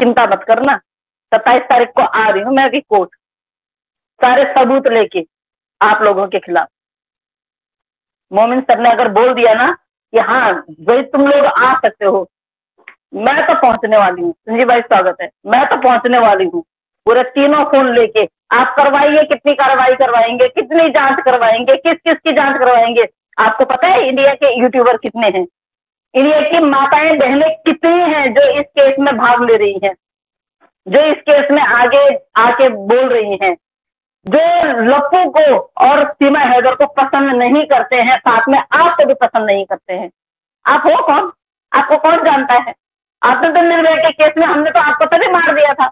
चिंता मत करना। सत्ताईस तारीख को आ रही हूँ मैं अभी कोर्ट। सारे सबूत लेके आप लोगों के खिलाफ। मोमिन सर ने अगर बोल दिया ना कि हाँ भाई तुम लोग आ सकते हो। मैं तो पहुँचने वाली हूँ। संजीव भाई, स्वागत है। मैं तो पहुँचने वाली हूँ। पूरे तीनों फ़ोन लेके आप करवाइए, कितनी कार्रवाई करवाएँगे, कितनी जाँच करवाएँगे किस किस की जाँच करवाएँगे? आपको पता है इंडिया के यूट्यूबर कितने हैं? इंडिया की माताएँ, बहनें कितनी हैं जो इस भाग ले रही हैं, जो इस केस में आगे आके बोल रही हैं, जो लप्पू को और सीमा हैदर को पसंद नहीं करते हैं, साथ में आपको भी पसंद नहीं करते हैं। आप हो कौन? आपको कौन जानता है? आपने तो निर्भया के केस में, हमने तो आपको तभी मार दिया था।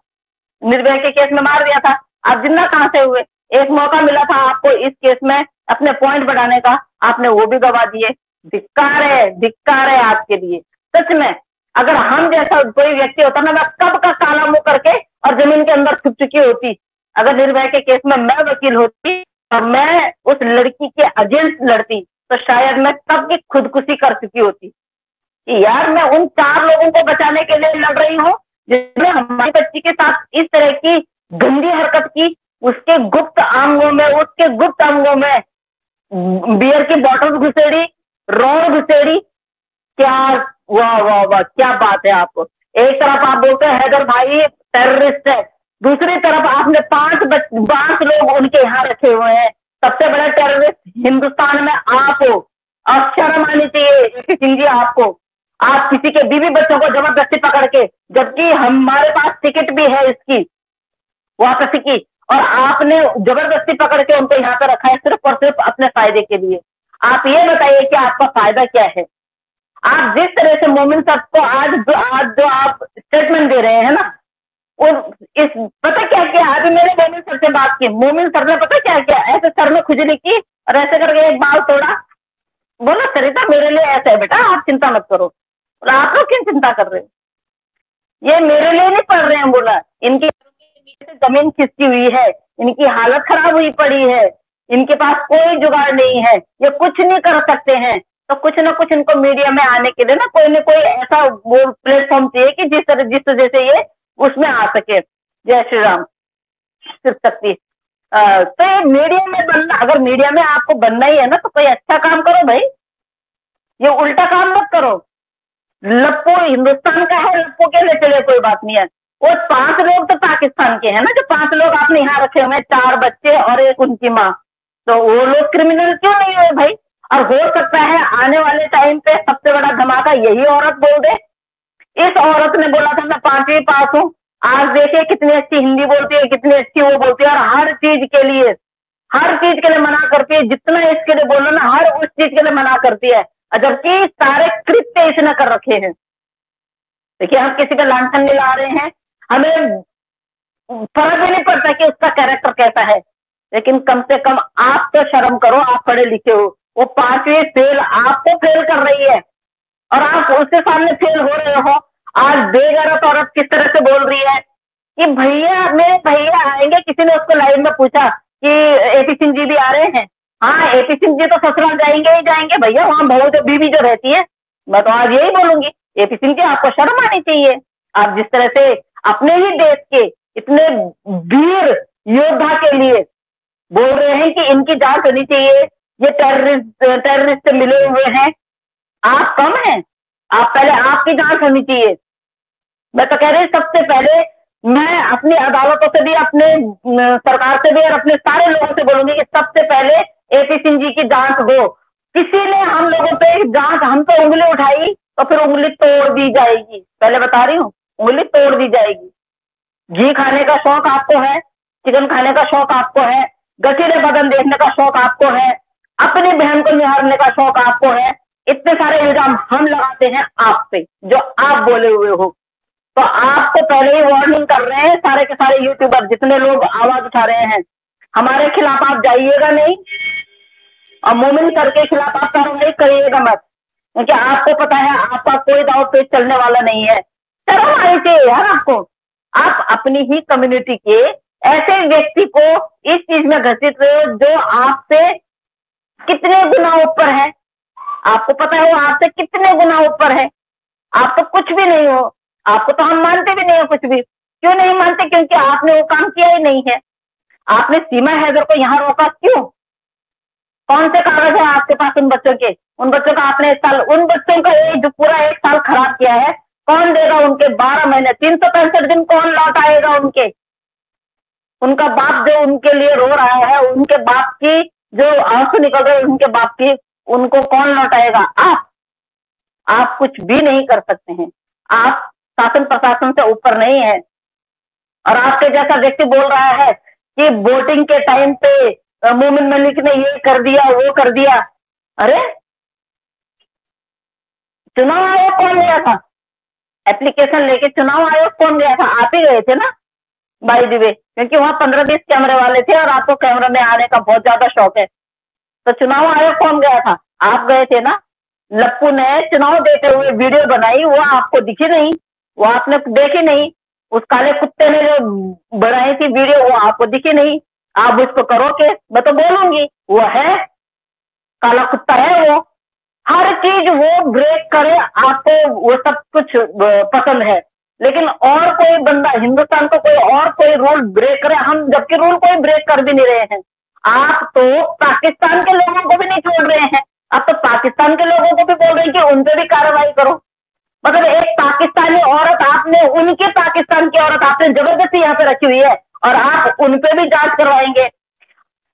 निर्भया के केस में मार दिया था। आप ज़िंदा कहाँ से हुए? एक मौका मिला था आपको इस केस में अपने पॉइंट बढ़ाने का। आपने वो भी गवा दिए। धिक्कार है धिक्कार है आपके लिए। सच में अगर हम जैसा कोई व्यक्ति होता ना, मैं कब का काला मुँह करके और ज़मीन के अंदर छुप चुकी होती? अगर निर्भया के केस में मैं वकील होती और मैं उस लड़की के अगेंस्ट लड़ती तो शायद मैं कब की खुदकुशी कर चुकी होती। कि यार, मैं उन चार लोगों को बचाने के लिए लड़ रही हूँ, जिसने हमारी बच्ची के साथ इस तरह की गंदी हरकत की। उसके गुप्त अंगों में, उसके गुप्त अंगों में बियर की बॉटल घुसेड़ी रोड घुसेड़ी, क्या वाह वाह वाह, क्या बात है आपको एक तरफ़ आप बोलते हैं, हैदर भाई टेररिस्ट है। दूसरी तरफ़ आपने पाँच पाँच लोग उनके यहाँ रखे हुए हैं। सबसे बड़ा टेररिस्ट हिंदुस्तान में आप हो। शर्म आनी चाहिए सिंह जी आपको। आप किसी के बीवी बच्चों को ज़बरदस्ती पकड़ के, जबकि हमारे पास टिकट भी है इसकी, वापसी की। और आपने ज़बरदस्ती पकड़ के उनको यहाँ पे रखा है सिर्फ़ और सिर्फ़ अपने फ़ायदे के लिए। आप ये बताइए कि आपका फ़ायदा क्या है? आप जिस तरह से मोमिन साहब को आज जो आज जो आप स्टेटमेंट दे रहे हैं ना उस इस, पता क्या किया? अभी मेरे मोमिन सर से बात की। मोमिन सर ने पता क्या किया? ऐसे सर में खुजली की और ऐसे करके एक बाल तोड़ा। बोला, सरिता, मेरे लिए ऐसा है बेटा, आप चिंता मत करो। और आप लोग क्यों चिंता कर रहे हो? ये मेरे लिए नहीं पढ़ रहे हैं, बोला। इनकी ज़मीन खिसकी हुई है, इनकी हालत खराब हुई पड़ी है, इनके पास कोई जुगाड़ नहीं है, ये कुछ नहीं कर सकते हैं। तो कुछ ना कुछ इनको मीडिया में आने के लिए ना कोई ना कोई ऐसा वो प्लेटफॉर्म चाहिए कि जिस तरह, जिस वजह से ये उसमें आ सके। जय श्री राम। शिव शक्ति। तो ये मीडिया में बनना, अगर मीडिया में आपको बनना ही है ना तो कोई अच्छा काम करो भाई। ये उल्टा काम मत करो। लप्पो हिंदुस्तान का है, लप्पो के लिए चले कोई बात नहीं है। वो पाँच लोग तो पाकिस्तान के हैं ना, जो पाँच लोग आपने यहाँ रखे हुए हैं, चार बच्चे और एक उनकी माँ। तो वो लोग क्रिमिनल क्यों नहीं हुए भाई? और हो सकता है आने वाले टाइम पे सबसे बड़ा धमाका यही औरत बोल दे। इस औरत ने बोला था, मैं पांचवी पास हूँ। आज देखिए कितनी अच्छी हिंदी बोलती है, कितनी अच्छी वो बोलती है। और हर चीज़ के लिए, हर चीज़ के लिए मना करती है। जितना इसके लिए बोलो ना, हर उस चीज़ के लिए मना करती है। जबकि सारे कृत्य इसने कर रखे हैं। देखिए, हम किसी का लांछन नहीं ला रहे हैं। हमें फ़र्क भी नहीं पड़ता कि उसका कैरेक्टर कैसा है। लेकिन कम से कम आप तो शर्म करो, आप पढ़े लिखे हो। वो पांचवी फेल आपको फेल कर रही है और आप उसके सामने फेल हो रहे हो। आज बेगरत औरत किस तरह से बोल रही है कि भैया, मेरे भैया आएँगे। किसी ने उसको लाइव में पूछा कि एपी सिंह जी भी आ रहे हैं? हाँ एपी सिंह जी तो ससुराल जाएँगे ही जाएँगे। भैया, वहाँ बहू जो बीवी जो रहती है, मैं तो आज यही बोलूँगी एपी सिंह जी, आपको शर्म आनी चाहिए। आप जिस तरह से अपने ही देश के इतने वीर योद्धा के लिए बोल रहे हैं कि इनकी जाँच होनी चाहिए। ये टेररिस्ट टेररिस्ट मिले हुए हैं। आप कम हैं। आप पहले आपकी जाँच होनी चाहिए। मैं तो कह रही सबसे पहले मैं अपनी अदालतों से भी, अपने सरकार से भी और अपने सारे लोगों से बोलूँगी कि सबसे पहले एपी सिंह जी की जाँच हो। किसी ने हम लोगों पे जाँच, हम तो उंगली उठाई तो फिर उंगली तोड़ दी जाएगी। पहले बता रही हूँ, उंगली तोड़ दी जाएगी। घी खाने का शौक आपको है, चिकन खाने का शौक आपको है गठीले बदन देखने का शौक आपको है अपनी बहन को निहारने का शौक आपको है, इतने सारे इल्ज़ाम हम लगाते हैं आप पे, जो आप बोले हुए हो। तो आपको पहले ही वार्निंग कर रहे हैं, सारे के सारे यूट्यूबर जितने लोग आवाज़ उठा रहे हैं, हमारे खिलाफ आप जाइएगा नहीं, और मोमिन करके खिलाफ आप कार्रवाई करिएगा मत, क्योंकि आपको पता है, आपका कोई दाव पेश चलने वाला नहीं है। शर्म आनी चाहिए यार आपको, आप अपनी ही कम्युनिटी के ऐसे व्यक्ति को इस चीज़ में घसीट रहे हो, जो आपसे कितने गुना ऊपर है? आपको पता है वो आपसे कितने गुना ऊपर है? आप तो कुछ भी नहीं हो। आपको तो हम मानते भी नहीं हो कुछ भी। क्यों नहीं मानते? क्योंकि आपने वो काम किया ही नहीं है। आपने सीमा हैदर को यहाँ रोका क्यों? कौन से कागज़ है आपके पास उन बच्चों के? उन बच्चों का आपने एक साल उन बच्चों का एक जो पूरा एक साल खराब किया है, कौन देगा उनके? बारह महीने, तीन सौ पैंसठ दिन कौन लौट आएगा उनके? उनका बाप जो उनके लिए रो रहा है, उनके बाप की जो आँसू निकल रहे उनके बाप की, उनको कौन लौटाएगा? आप। आप कुछ भी नहीं कर सकते हैं। आप शासन प्रशासन से ऊपर नहीं है। और आपके जैसा व्यक्ति बोल रहा है कि वोटिंग के टाइम पे मोमिन मलिक ने ये कर दिया, वो कर दिया। अरे, चुनाव आयोग कौन गया था? एप्लीकेशन लेके चुनाव आयोग कौन गया था? आप ही गए थे ना? बाई दी वे क्योंकि वहाँ पंद्रह बीस कैमरे वाले थे और आपको कैमरे में आने का बहुत ज़्यादा शौक है। तो चुनाव आयोग कौन गया था? आप गए थे ना? लप्पू ने चुनाव देते हुए वीडियो बनाई, वो आपको दिखी नहीं, वो आपने देखी नहीं। उस काले कुत्ते ने जो बनाई थी वीडियो, वो आपको दिखी नहीं। आप उसको करो के मैं तो बोलूँगी, वो है, काला कुत्ता है वो। हर चीज़ वो ब्रेक करे, आपको वो सब कुछ पसंद है। लेकिन और कोई बंदा, हिंदुस्तान को कोई और कोई रूल ब्रेक करे, हम जबकि रूल कोई ब्रेक कर भी नहीं रहे हैं। आप तो पाकिस्तान के लोगों को भी नहीं छोड़ रहे हैं। आप तो पाकिस्तान के लोगों को भी बोल रहे हैं कि उन पर भी कार्रवाई करो। मतलब एक पाकिस्तानी औरत, आपने उनके पाकिस्तान की औरत आपने ज़बरदस्ती यहाँ पे रखी हुई है और आप उन पे भी जाँच करवाएँगे।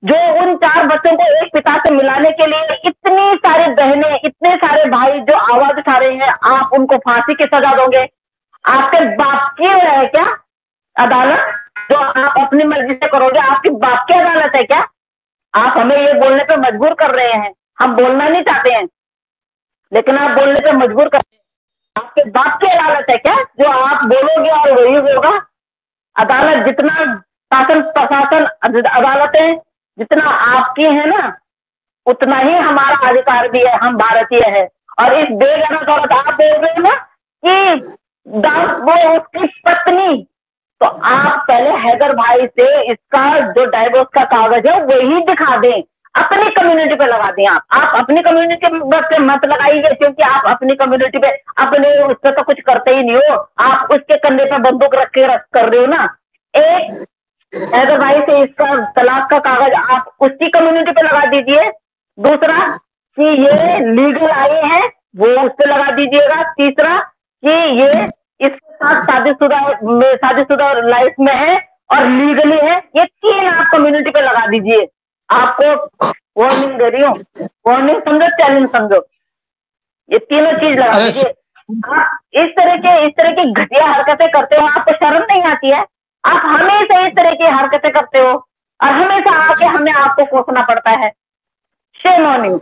जो उन चार बच्चों को एक पिता से मिलाने के लिए इतनी सारी बहनें, इतने सारे भाई जो आवाज़ उठा रहे हैं, आप उनको फांसी की सजा दोगे आपके बाप की है क्या अदालत जो आप अपनी मर्ज़ी से करोगे, आपकी बाप की अदालत है क्या? आप हमें ये बोलने पे मजबूर कर रहे हैं। हम बोलना नहीं चाहते हैं। लेकिन आप बोलने पे मजबूर कर आपके बाप की अदालत है क्या? जो आप बोलोगे और वही होगा। अदालत जितना शासन प्रशासन अदालतें जितना आपकी है ना, उतना ही हमारा अधिकार भी है। हम भारतीय है। और इस बेगनत औरत आप बोल रहे हैं ना कि वो उसकी पत्नी तो आप पहले हैदर भाई से इसका जो डाइवोर्स का कागज़ है, वही दिखा दें। अपनी कम्युनिटी पे लगा दें आप। आप अपनी कम्युनिटी पे मत लगाइए, क्योंकि आप अपनी कम्युनिटी पे अपने उस पर तो कुछ करते ही नहीं हो। आप उसके कंधे पे बंदूक रख के रख, कर रहे हो ना। एक, हैदर भाई से इसका तलाक का कागज़ आप उसकी कम्युनिटी पे लगा दीजिए। दूसरा, कि ये लीगल आए हैं, वो उस पर लगा दीजिएगा। तीसरा, कि ये इसके साथ शादीशुदा शादीशुदा लाइफ में है और लीगली है। ये तीन आप कम्युनिटी पे लगा दीजिए। आपको वार्निंग दे रही हूँ। वार्निंग समझो चैलेंज समझो। ये तीनों चीज़ लगा दीजिए। इस तरह के इस तरह की घटिया हरकतें करते हो आपको शर्म नहीं आती है? आप हमेशा इस तरह की हरकतें करते हो और हमेशा आके हमें आपको कोसना पड़ता है। Shame on you